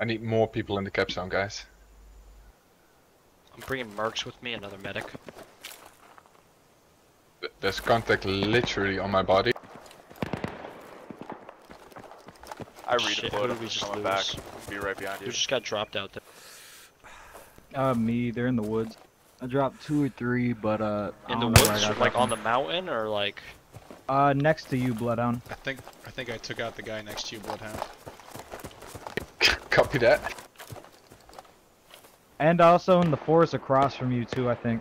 I need more people in the cap zone, guys. I'm bringing Mercs with me, another medic. There's contact literally on my body. I Shit, who redeployed. did we just just coming back. lose? Be right behind Who you. just got dropped out there? Uh, me. They're in the woods. I dropped two or three, but uh, In the don't know where I woods, got like on the mountain, or like? Uh, next to you, Bloodhound. I think I think I took out the guy next to you, Bloodhound. Copy that. And also in the forest across from you too, I think.